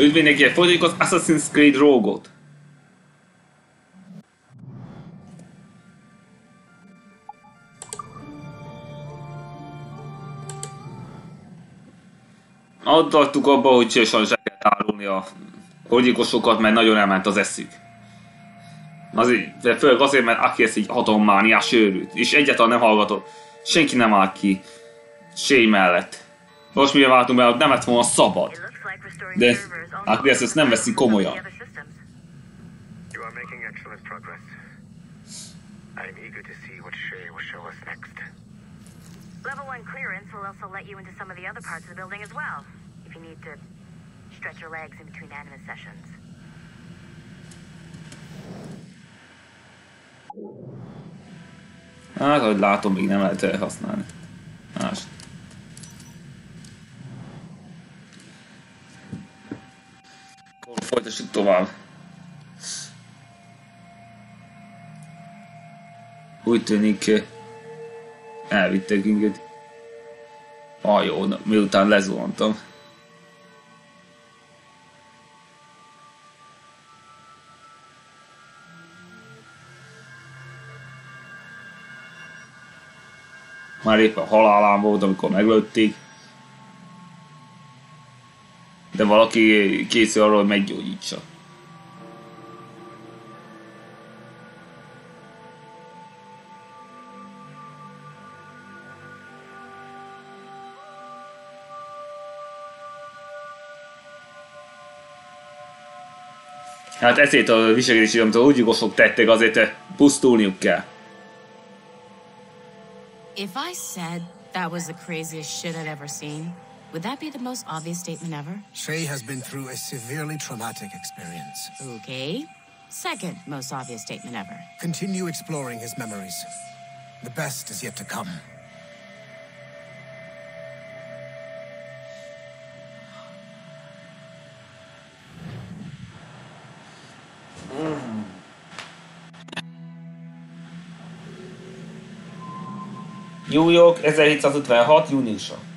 Üdv mindenkinek, folytatjuk az Assassin's Creed Rogue-ot. Adtattuk abba, hogy csősan kell árulni a gyilkosokat, mert nagyon elment az eszük. Azért, de főleg azért, mert aki ezt így hatalmániás őrült, és egyáltalán nem hallgatott. Senki nem áll ki. Séj mellett. Most mire váltunk be, nem lett volna szabad. de hát ezt, ezt nem veszi komolyan. Level 1 clearance will also let you into some of the other parts of the building as well, if you need to stretch your legs in between anima sessions. Hát, ahogy látom, még nem lehet elhasználni. Más. folytassuk tovább. Úgy tűnik elvittek minket. Ah jó, na, miután lezuhantam. Már éppen halálán volt, amikor meglőtték de valaki készül arról, hogy meggyógyítsa. Hát ezért a viselkedési amit a jugoszok tettek, azért pusztulniuk kell. If I said that was the craziest shit I'd ever seen, Would that be the most obvious statement ever? Shay has been through a severely traumatic experience. Okay. Second most obvious statement ever. Continue exploring his memories. The best is yet to come. New York 1756. júniusa.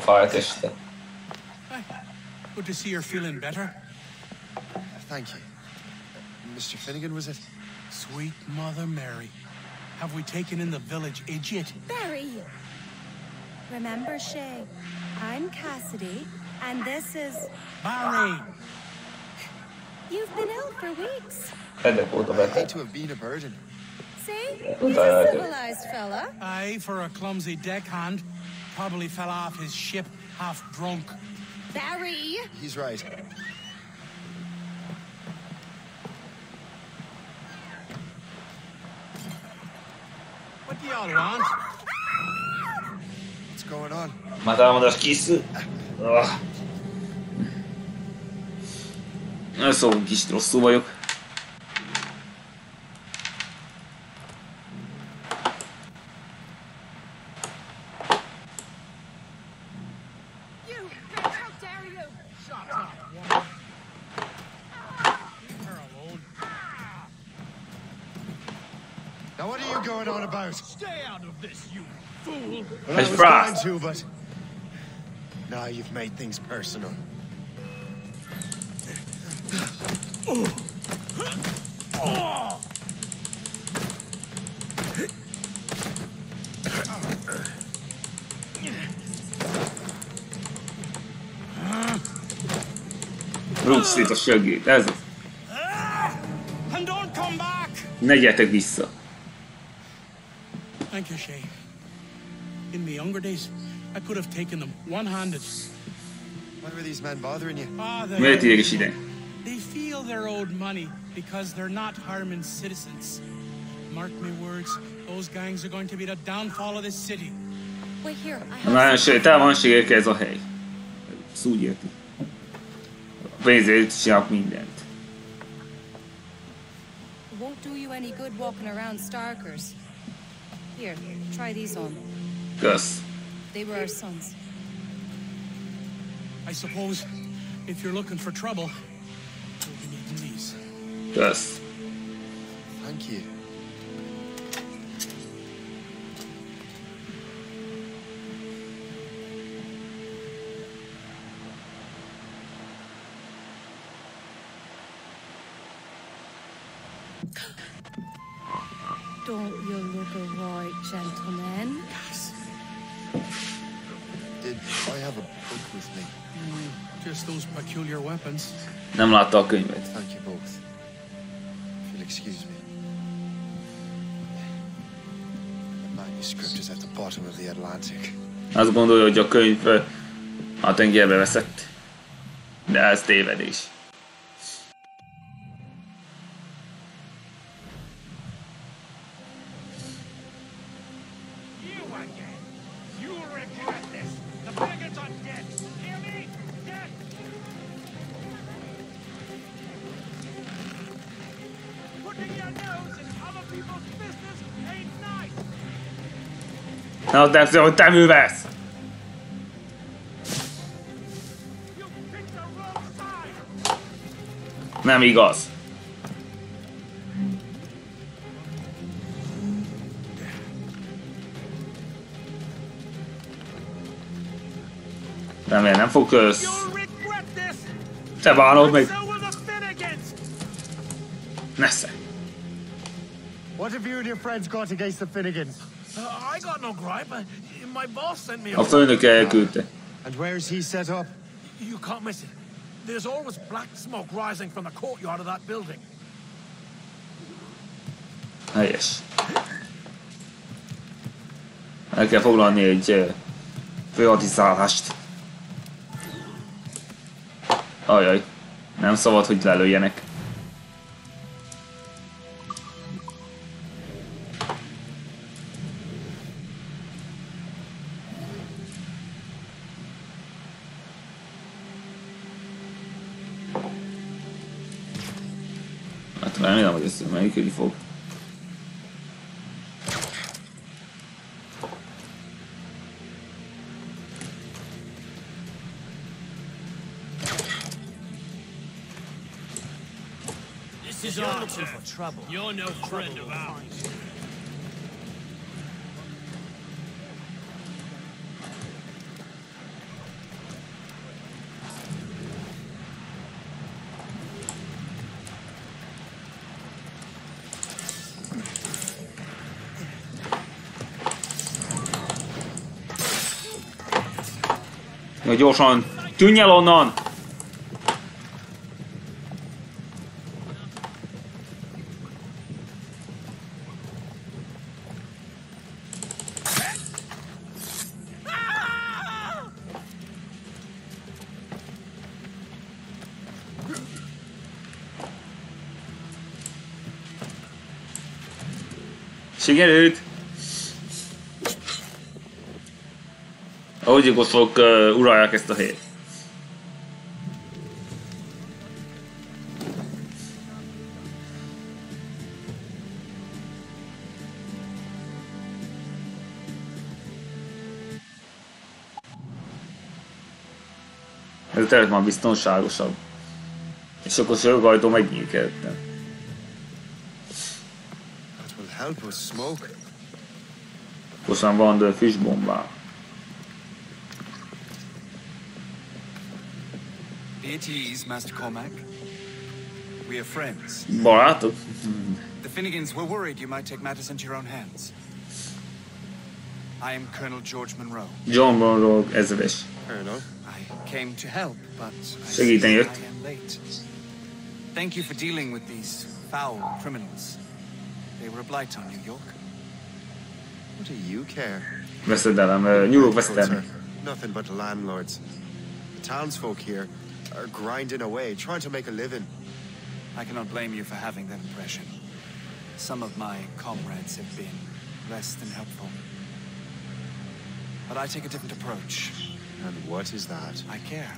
so far Good to see you're feeling better. Thank you. Mr. Finnegan, was it? Sweet Mother Mary. Have we taken in the village idiot? Barry! Remember, Shay, I'm Cassidy, and this is... Barry! You've been ill for weeks. I hate to have been a burden. See? He's a civilized fella. Aye, for a clumsy deckhand. Probably fell off his ship half drunk. Barry! He's right. What do y'all want? What's going on? Madame das Kissen. Ugh. Ezt szóval kis rosszul vagyok. was Frost. going to, but now you've made things personal. Bruce itt a sögét, ez az. Ne gyertek vissza. Thank you, Shane younger days, I could have taken them one-handed. Why were these men bothering you? Ah, they, they feel their owed money because they're not Harman citizens. Mark my words, those gangs are going to be the downfall of this city. Wait here, I Már sétában sérke ez a hely. Ezt úgy érti. A pénzért csinálok mindent. Won't do you any good walking around Starkers. Here, try these on. Gus. They were our sons. I suppose if you're looking for trouble, you'll be needing these. Gus. Thank you. Don't you look a right, gentlemen? have a book with me? Hmm, just those peculiar weapons. Nem látta a könyvet. Thank you both. If you'll excuse me. The manuscript is at the bottom of the Atlantic. Azt gondolja, hogy a könyv eh, a tengerbe veszett. De ez tévedés. Na, de hogy te művelsz! Nem igaz. Remélem nem fog kösz. Te bánod meg. Nesze. What have you and your friends got against the Finnegans? no gripe. My boss sent me. A főnök elküldte. And where is he set up? You can't miss it. There's always black smoke rising from the courtyard of that building. Helyes. Ah, El kell foglalni egy eh, privatizállást. Ajaj, nem szabad, hogy lelőjenek. security fog. This is You're our for Trouble. You're no friend of ours. hogy gyorsan tűnj el onnan! Sikerült! gyilkoszok uh, uralják ezt a helyet. Ez a terület már biztonságosabb. És akkor sörgajtó megnyílik előtte. Most már van, de füstbombák. It is, Master Cormac. We are friends. Barato. the Finnegans were worried you might take matters into your own hands. I am Colonel George Monroe. John Monroe ezredes. Colonel. I came to help, but I, I am late. Thank you for dealing with these foul criminals. They were a blight on New York. What do you care? Mr. uh, New York Nothing but landlords. The townsfolk here are grinding away, trying to make a living. I cannot blame you for having that impression. Some of my comrades have been less than helpful. But I take a different approach. And what is that? I care.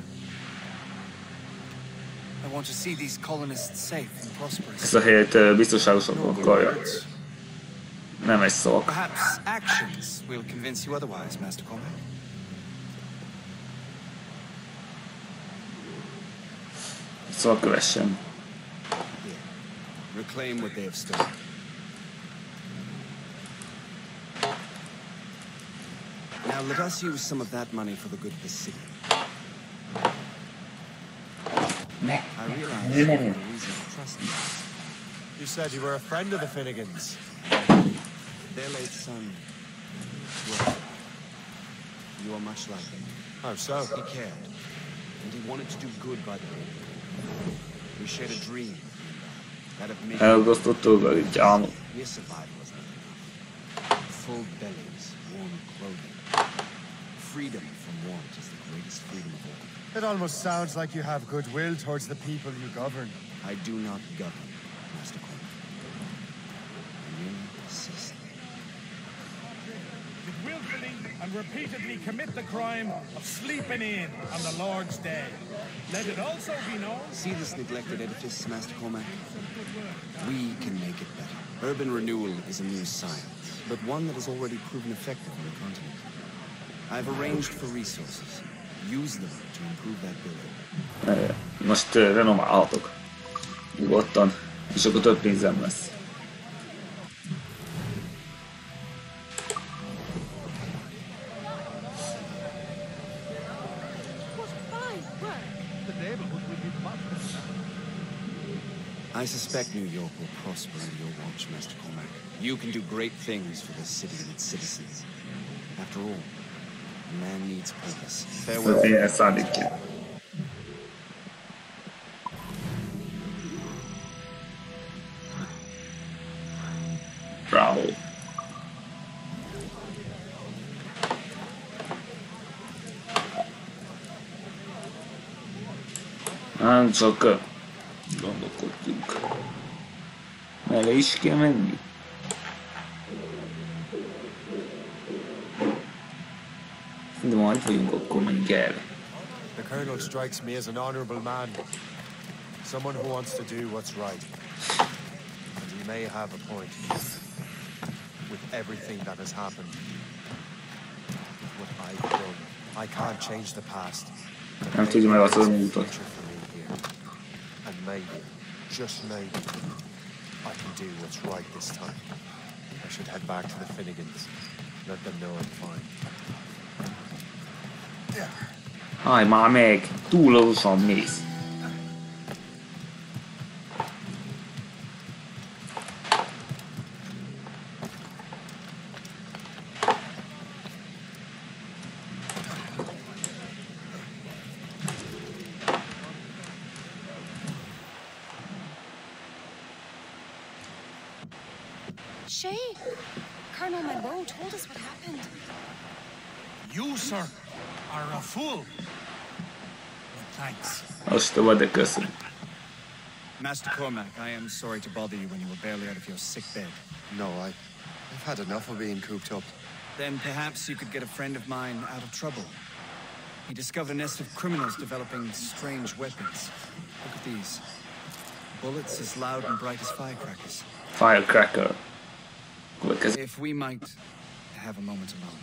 I want to see these colonists safe and prosperous. Mister biztonságosabbak akarják. Nem egy szó. Perhaps actions will convince you otherwise, Master Comrade. So aggression. Reclaim what they have stolen. Now let us use some of that money for the good of the city. I realize you said you were a friend of the Finnegans. Their late son. You are much like him. Oh, so? He cared. And he wanted to do good by the people. We shared a dream. That of making Elgosztottól velük álmot. We Full bellies, warm clothing. Freedom from want is the greatest freedom of all. It almost sounds like you have goodwill towards the people you govern. I do not govern, Master Cormac. You insist. and repeatedly commit the crime of sleeping in on the Lord's Day. Let it also be known... See this neglected edifice, Master Cormac? We can make it better. Urban renewal is a new science, but one that has already proven effective on the continent. I've arranged for resources. Use them to improve that building. Most eh, nem a álltok. Nyugodtan. És akkor több pénzem expect New York will prosper under your watch, Master Cormac. You can do great things for this city and its citizens. After all, man needs purpose. Farewell. Bravo. Am jocat. ملاقيش كمان دي The mindful you got come The colonel strikes me as an honorable man, someone who wants to do what's right. And he may have a point with everything that has happened. With what I've done, I can't change the past. I'm taking my last one. And maybe, just maybe. I can do what's right this time. I should head back to the Finnegans. Let them know I'm fine. Hi, my Meg. Two levels on me. the Master Cormac, I am sorry to bother you when you were barely out of your sick bed. No, I, I've had enough of being cooped up. Then perhaps you could get a friend of mine out of trouble. He discovered a nest of criminals developing strange weapons. Look at these. Bullets as loud and bright as firecrackers. Firecracker. Quick If we might have a moment alone.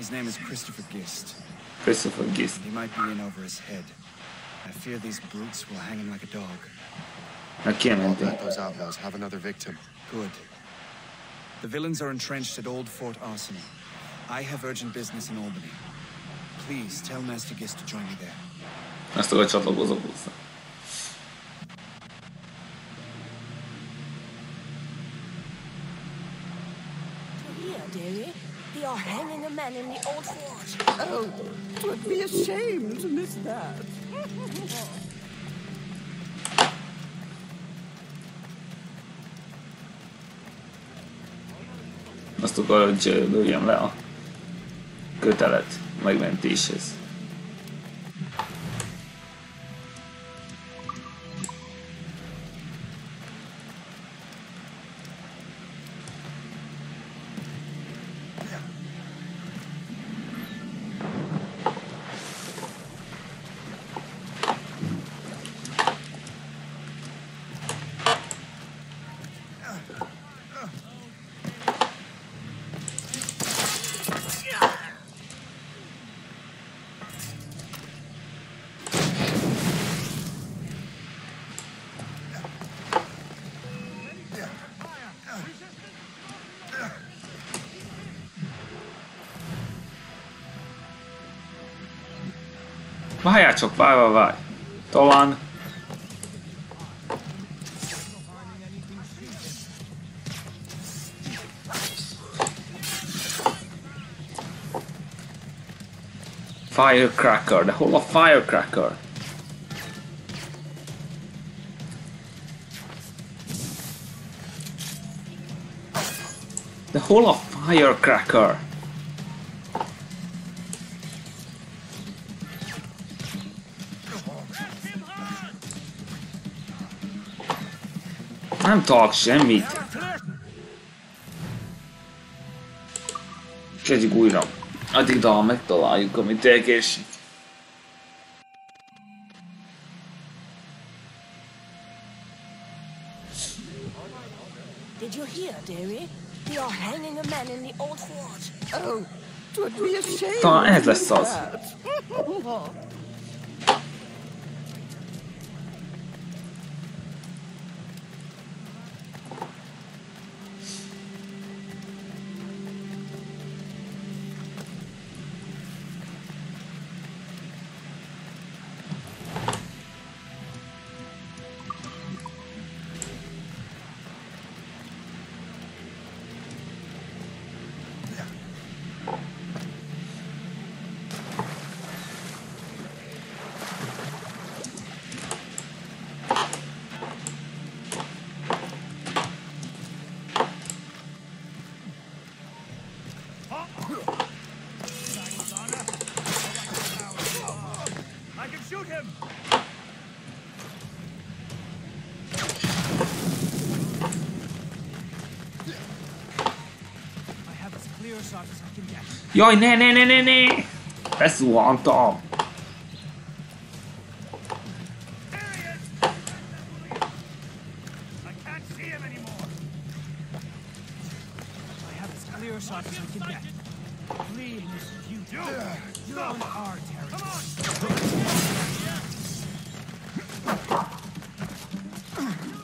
His name is Christopher Gist. Christopher Gist. He might be in over his head. I fear these brutes will hang him like a dog. I can't let those outlaws have another victim. Good. The villains are entrenched at Old Fort Arsenal. I have urgent business in Albany. Please tell Master Gist to join me there. Master Gist, I'll go men in the old fort. Oh, it would be a shame to miss that. Azt hogy William le a kötelet megmentéshez. Várjátok, várj, várj, várj. Talán... Firecracker, de hol a Firecracker? De hol a Firecracker? Nem találok semmit. Kezdjük újra. Addig de ha megtaláljuk, amit elkésik. Did you hear, dearie? They are hanging a man in the old fort. Oh, it would be a shame. Talán ez lesz az. Jaj, ne, ne, ne, ne, ne! Beszuhantam!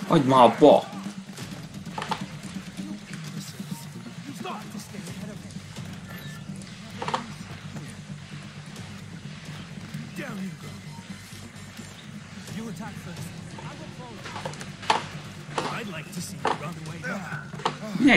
Hagyd már abba!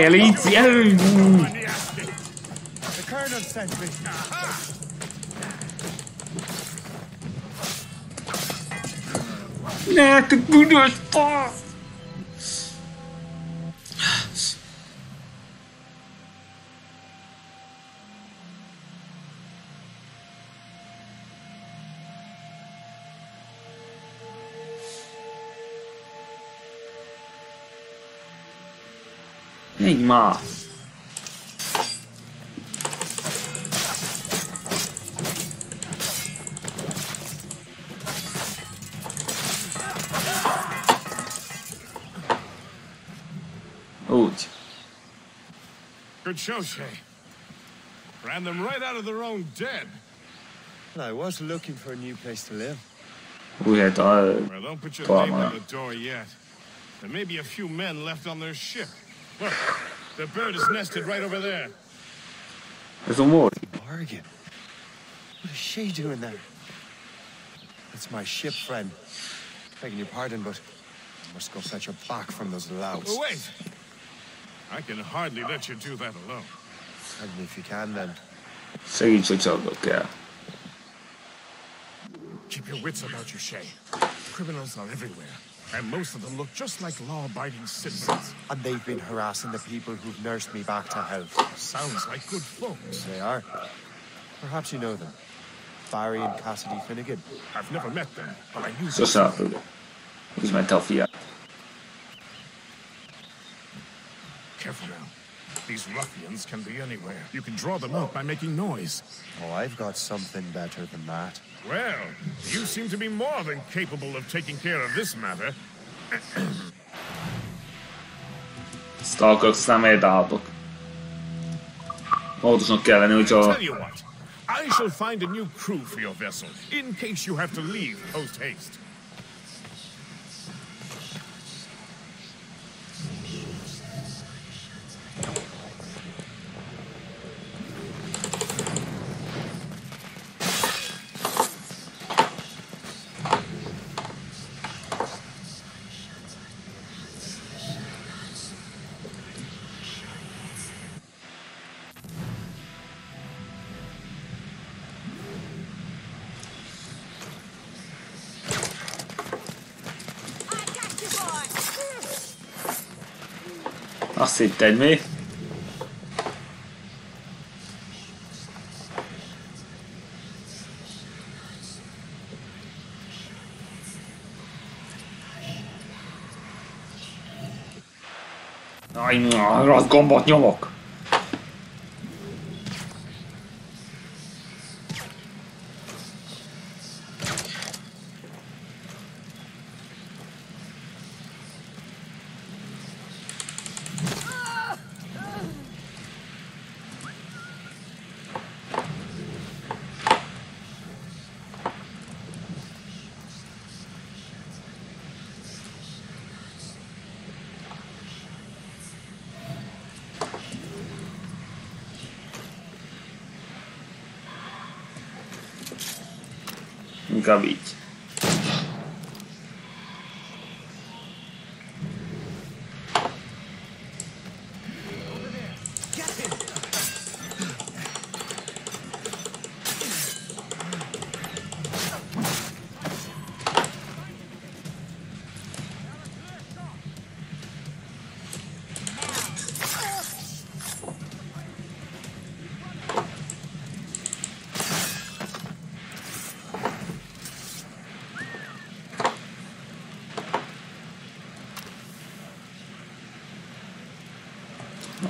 nearly yellow. The colonel sent me. Nah, the Buddha is far. moth. Oot. Good show, Shay. Ran them right out of their own den. I was looking for a new place to live. We had all. Uh, well, don't put your name on the door yet. There may be a few men left on their ship. Look, the bird is nested right over there. There's a ward. Bargain. What is she doing there? That's my ship friend. Begging your pardon, but I must go fetch her back from those louts. Oh, wait! I can hardly let you do that alone. Pardon me if you can, then. Sage looks out, look, yeah. Keep your wits about you, Shay. Criminals are everywhere. And most of them look just like law-abiding citizens. And they've been harassing the people who've nursed me back to health. Sounds like good folks. They are. Perhaps you know them. Barry and Cassidy Finnegan. I've never met them, but I use. So sorry. Who's my Telfia. Careful now. These ruffians can be anywhere. You can draw them out by making noise. Oh, I've got something better than that. Well, you seem to be more than capable of taking care of this matter. Stalkok személydálatok. Óvatosnak kell lenni, hogyha... I shall find a new crew for your vessel, in case you have to leave post-haste. Azt hitted mi? Aj, rossz gombot nyomok! Gavi.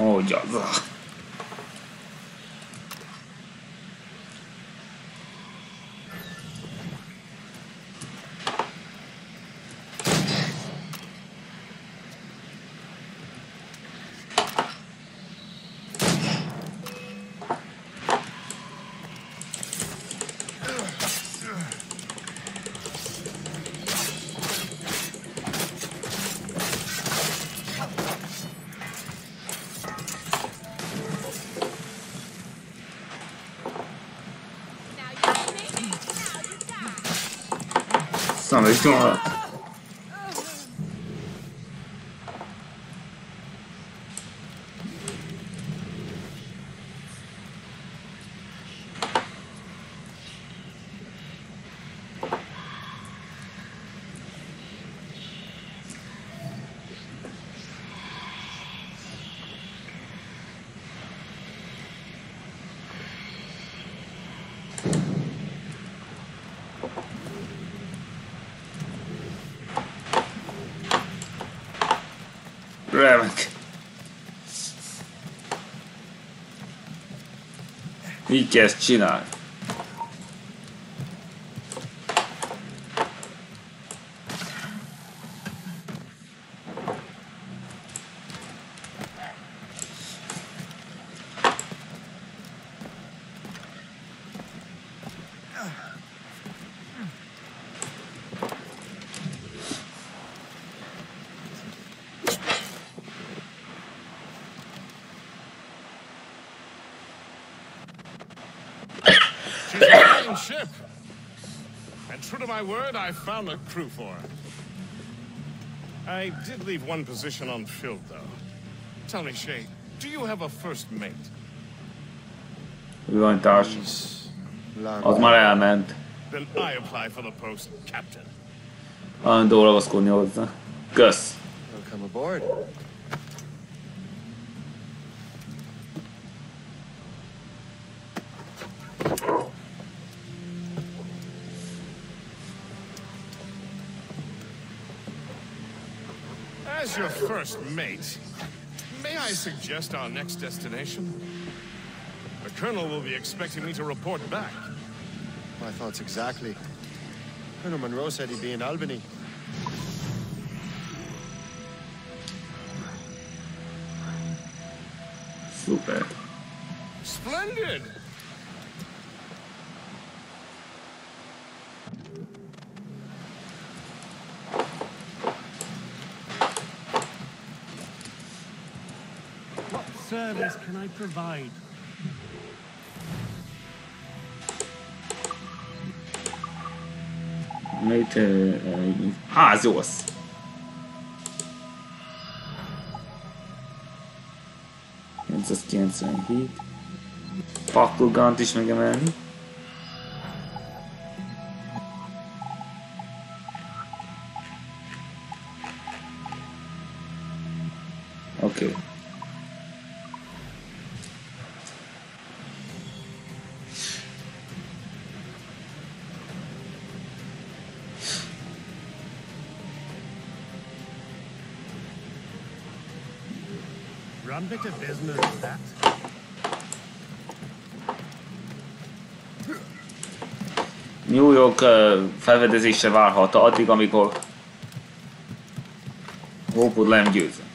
包饺子。Oh, he's doing a Így ezt csinál. ship. And true to my word, I found a crew for it. I did leave one position unfilled, though. Tell me, Shay, do you have a first mate? We want ours. Azmar elment. Then I apply for the post, Captain. Andor olvaskodni hozzá. Kösz. Well, come aboard. your first mate. May I suggest our next destination? The Colonel will be expecting me to report back. My thoughts exactly. Colonel Monroe said he'd be in Albany. Super. service can I provide? Right, uh, uh, ah, az 97. Pakkulgant is megemelni. Oké. Okay. bit of business, with that. New York uh, felvedezése várhatta addig, amikor Hopewood nem győzött.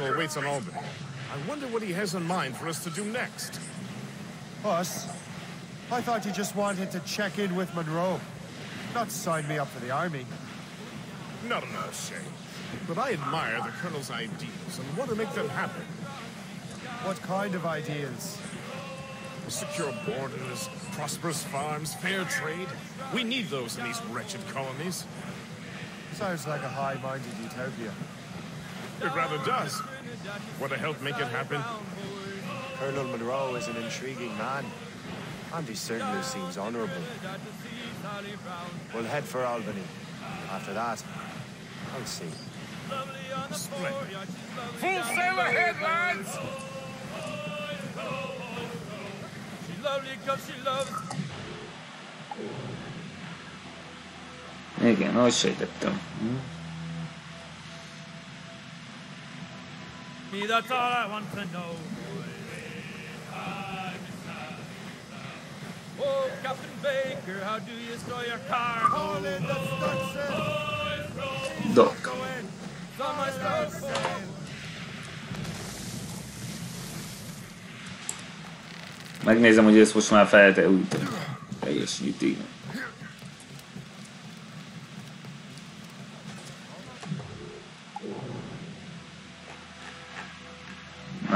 colonel waits on Albany. I wonder what he has in mind for us to do next. Us? I thought you just wanted to check in with Monroe, not sign me up for the army. Not no, Shane. But I admire the colonel's ideals and want to make them happen. What kind of ideas? Secure borders, prosperous farms, fair trade. We need those in these wretched colonies. Sounds like a high-minded utopia. It rather does what to help make it happen? Colonel Monroe is an intriguing man. And he certainly seems honorable. We'll head for Albany. After that, I'll see. Split. Full sail ahead, lads! Igen, ahogy sejtettem. Hm? Me, that's all I want to know. Oh, Captain Baker, how do you store your All in the Megnézem, hogy ezt most már fel kell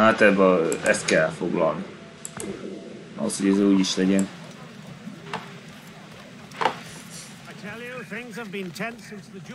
Hát ebbe ezt kell foglalni. Az, hogy ez úgy is legyen. I tell you, things have been tense since the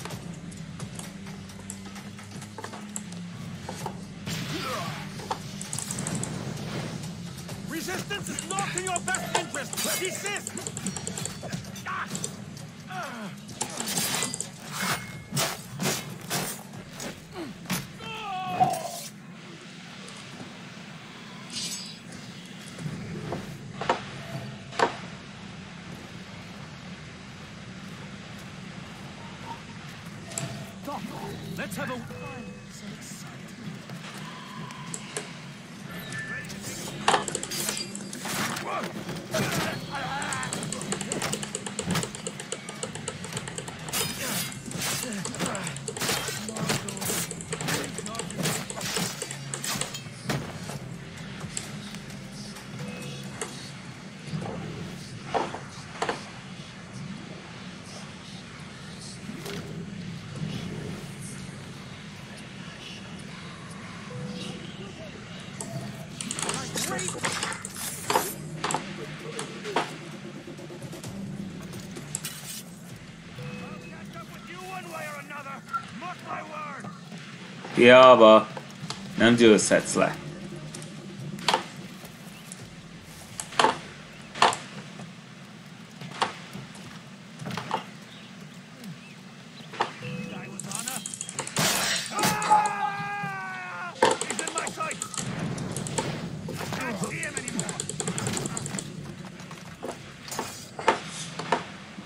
Hiába nem győzhetsz le.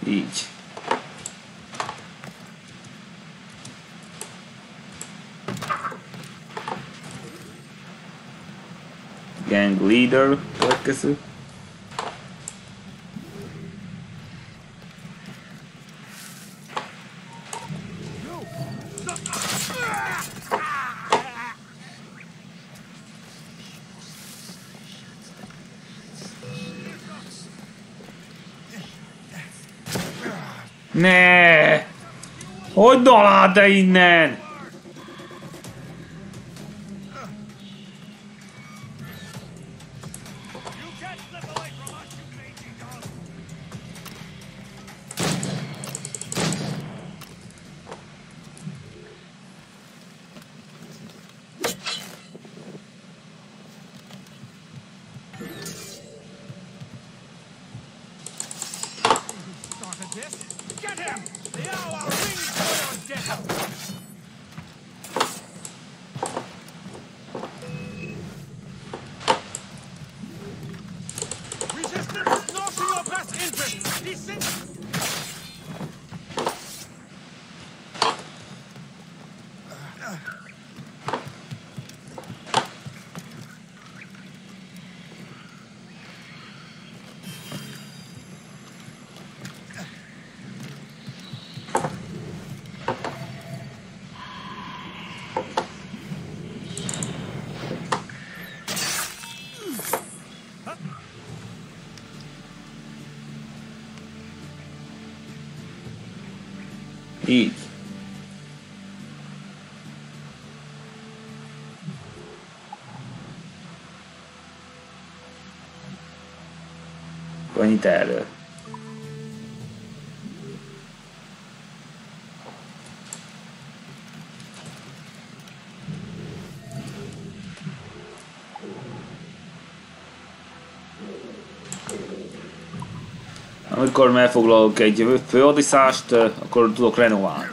Így. Leader következő. Ne! Hogy dalál te innen? Eat. Planetara. amikor megfoglalok egy főadiszást, akkor tudok renoválni.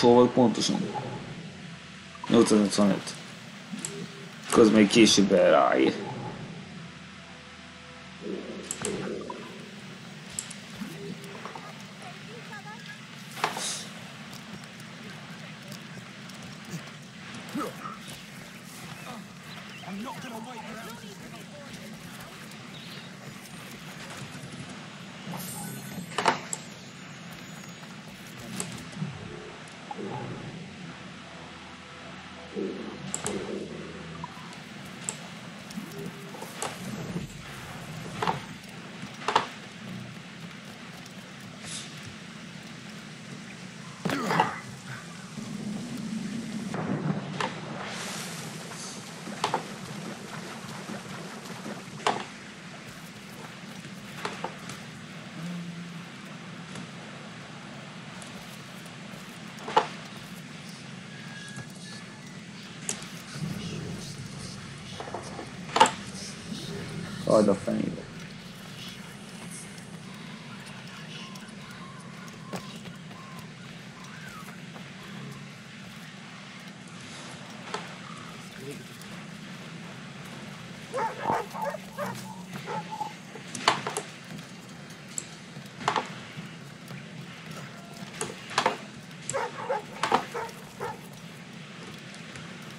Korsóval pontosan. 885. Közben később elráír. majd a fenébe.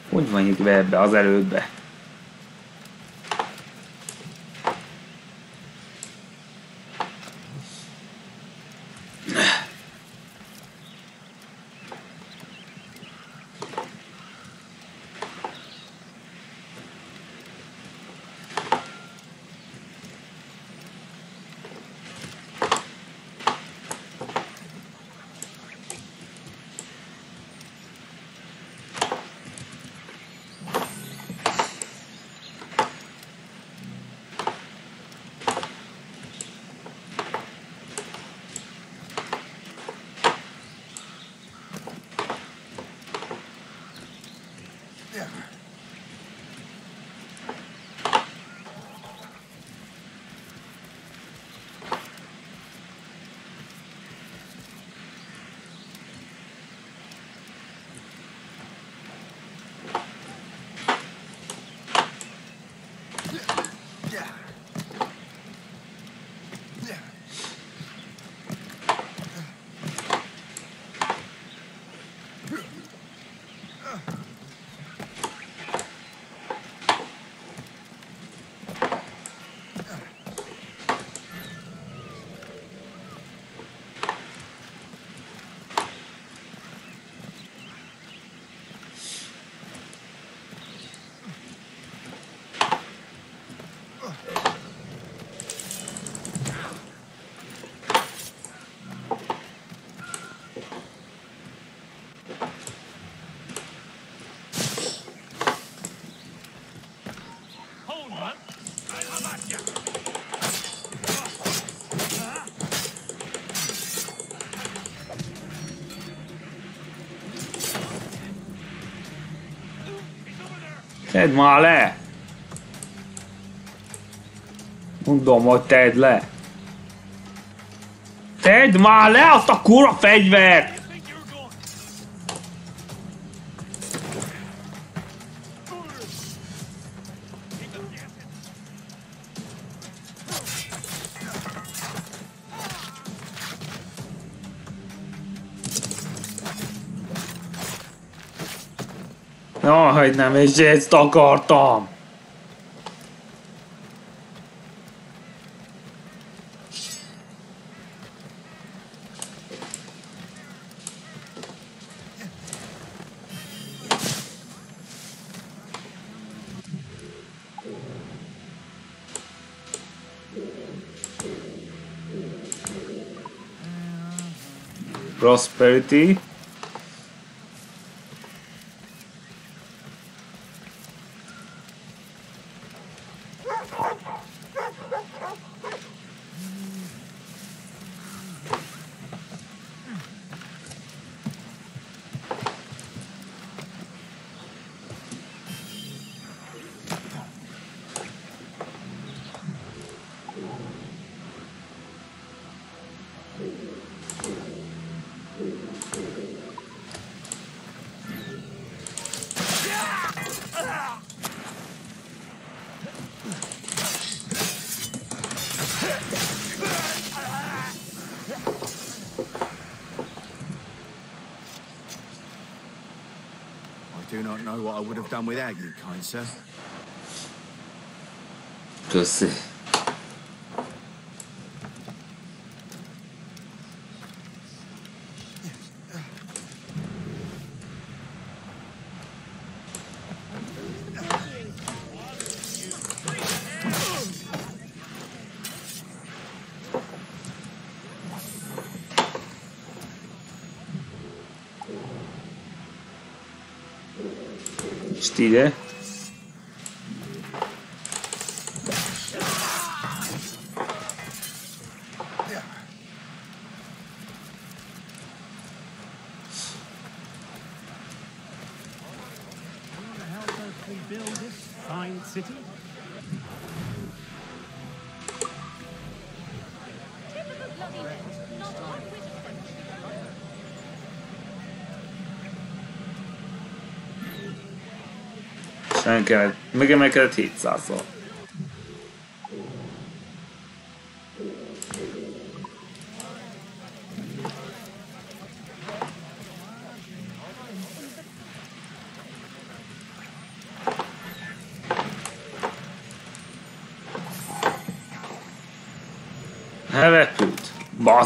Hogy van itt be ebbe az előbbbe. Tedd már le! Mondom, hogy tedd le! Tedd már le azt a kurva fegyvert! nem, és ezt akartam! Prosperity what I would have done without you, kind sir. Go see. behind City. Thank God. make a teeth sulla.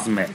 Cosmic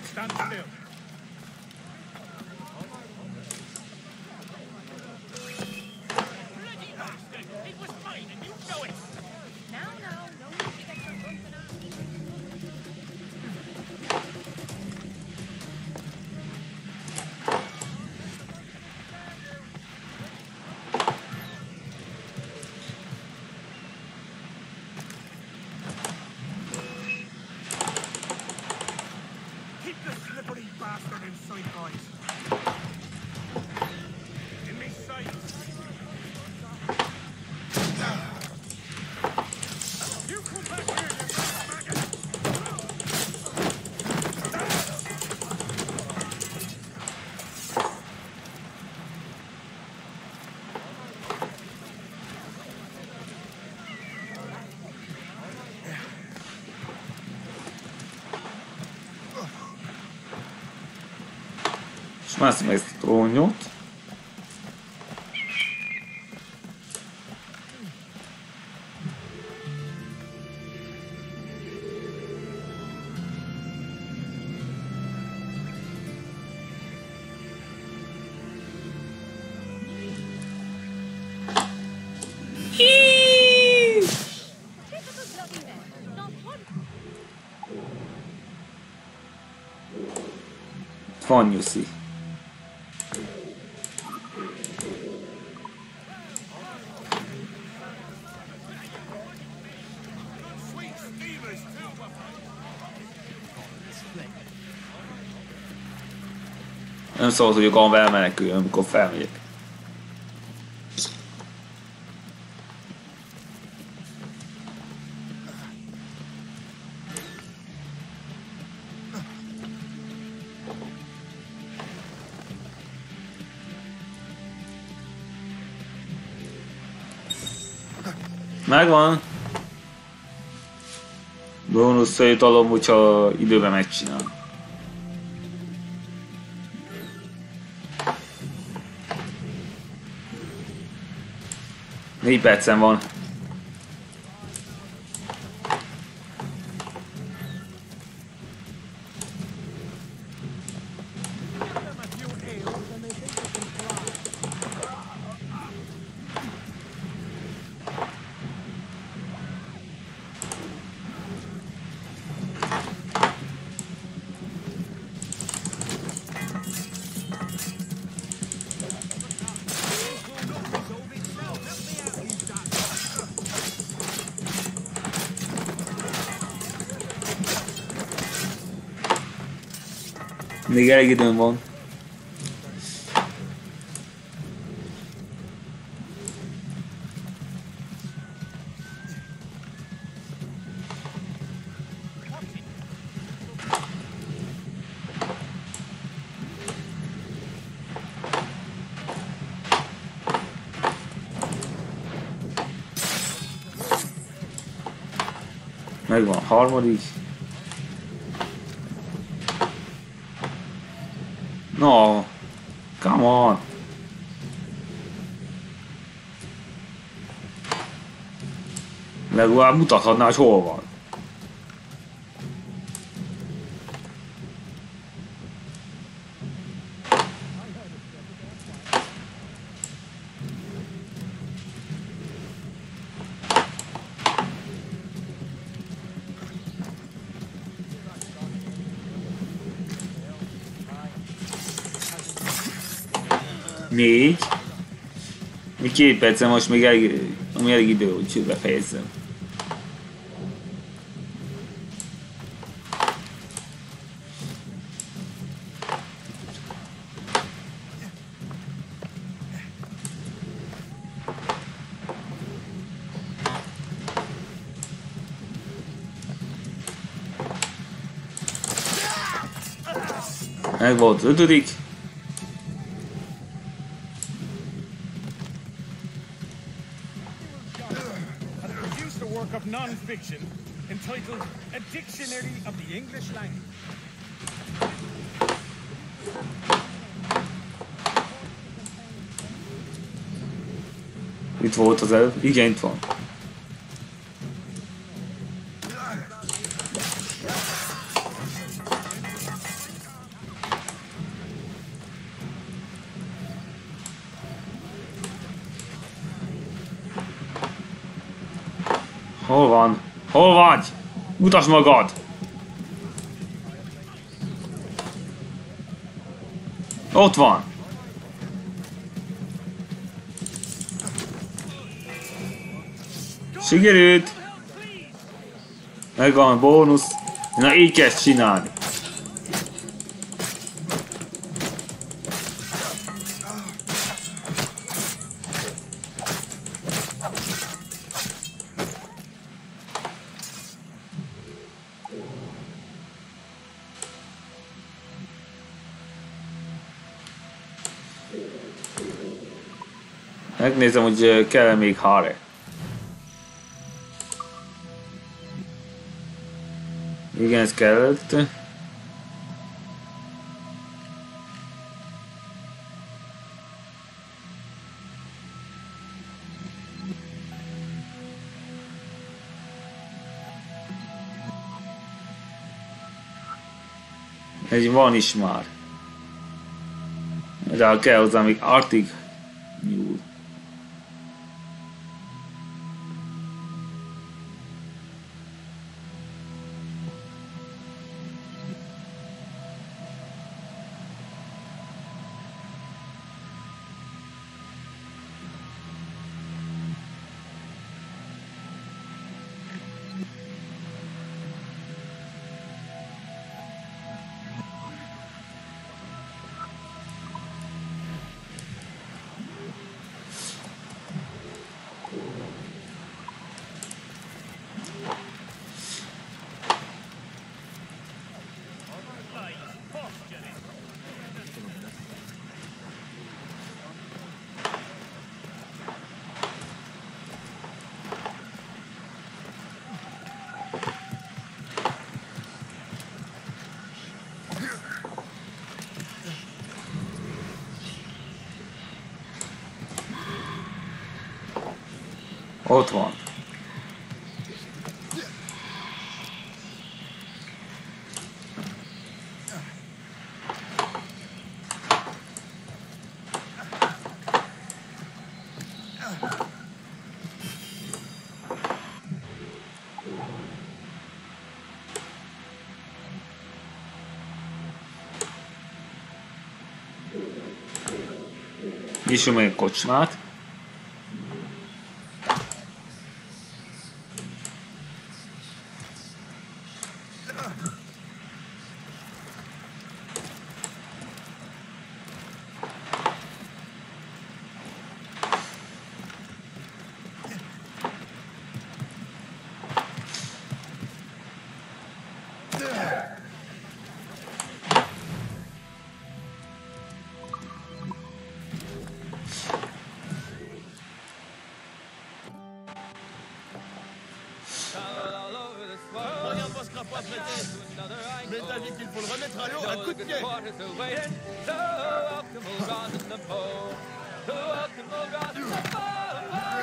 Más meg ezt a trónnyot. van nyuszi. szóhoz, hogy a gomb elmenekül, amikor felmegyek. Megvan. Bónuszait adom, hogyha időben megcsinál. 4 percen van. They gotta get them involved. Now you want hard one of legalább mutathatná, hogy hol van. Négy. Még két percen most még elég, ami elég idő, hogy befejezzem. meg volt az ötödik. Itt volt az előbb? Igen, itt van. Mutasd magad! Ott van! Sikerült! Megvan a bónusz. Na így kezd csinálni. hogy kell -e még Hare. Igen, ez kellett. Egy van is már. De kell hozzá még Artig Ott van. Nyissunk kocsmát.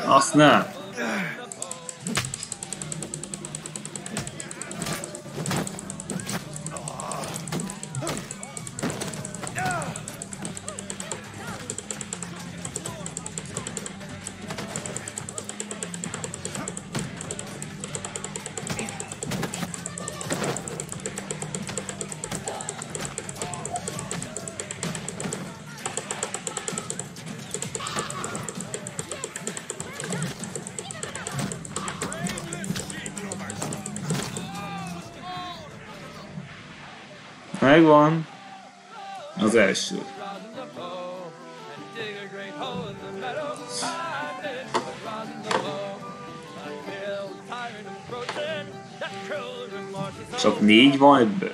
Azt nem. Megvan. Az első. Csak négy van ebből?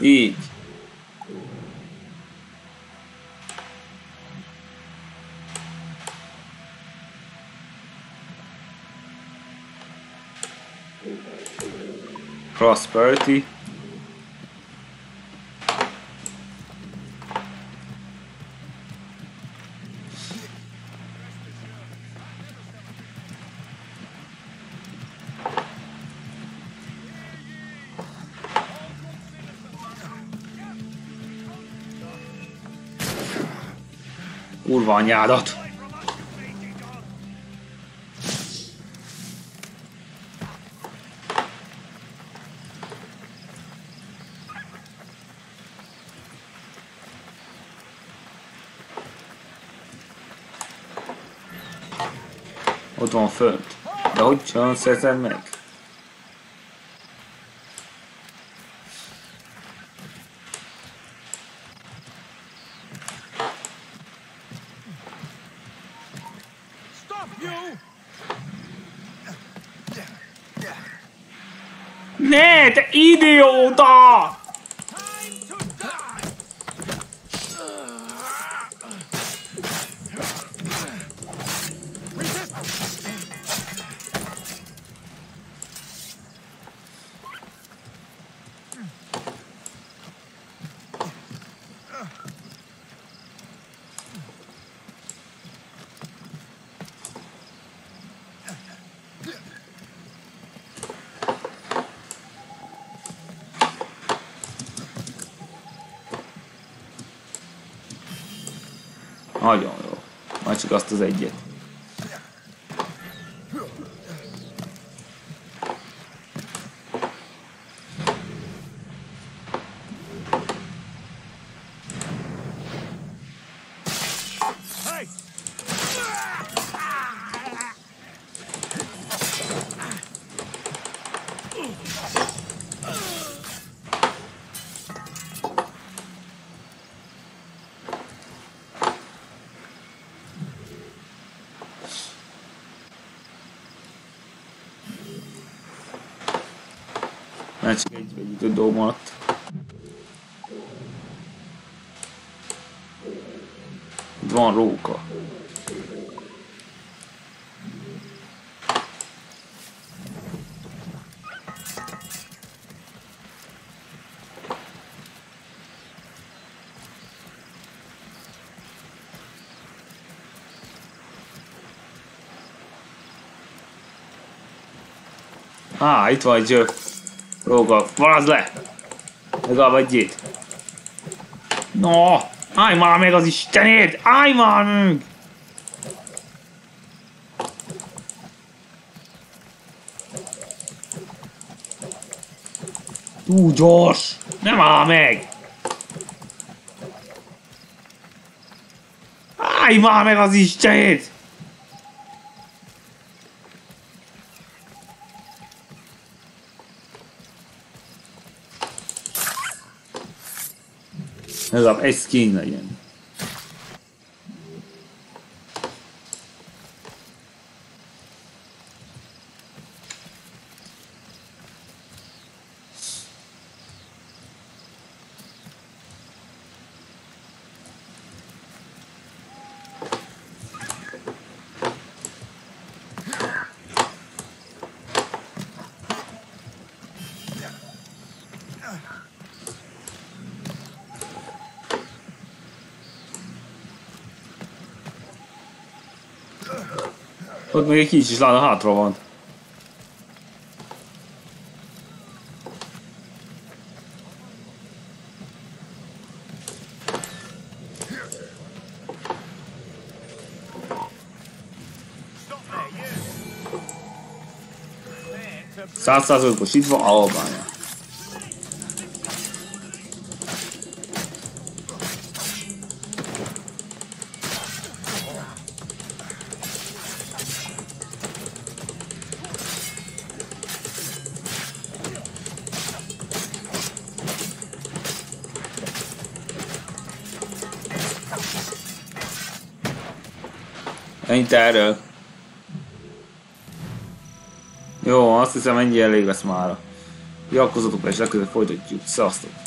Eat. Prosperity. kurva anyádat! Ott van fönt. De hogy csinálsz ezen meg? Nagyon jó. Majd csak azt az egyet. the dome alatt. van róka. ah, itt van egy dolga. Valaszd le! Legalább egyét. No, állj már meg az istenét! Állj már meg! Túl gyors! Nem áll meg! Állj már meg az Istenét! ez az egy skin legyen. ott még egy kis is lána hátra van. Száz százalékos itt van Albánia. Ennyit erről. Jó, azt hiszem ennyi elég lesz mára. Iratkozzatok be és legközelebb folytatjuk. Szevasztok!